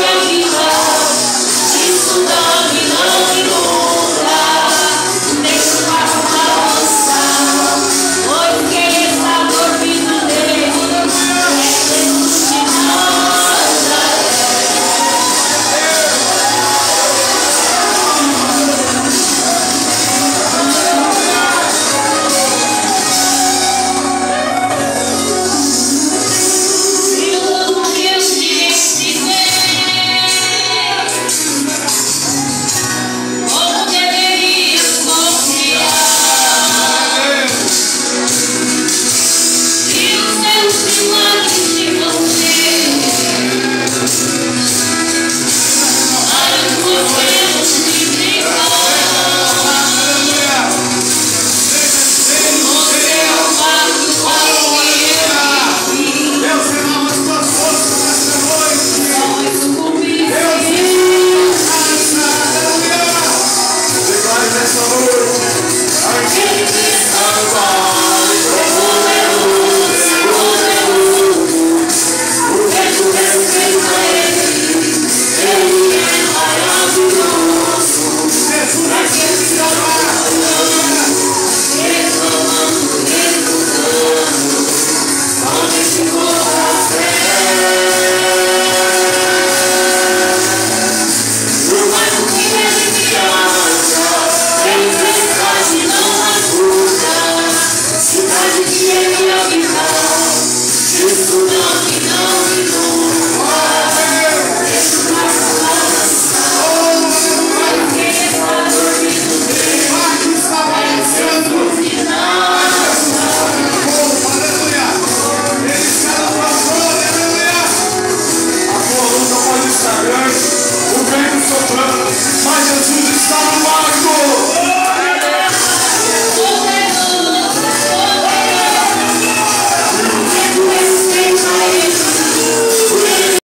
Jesus, isso não me não me show.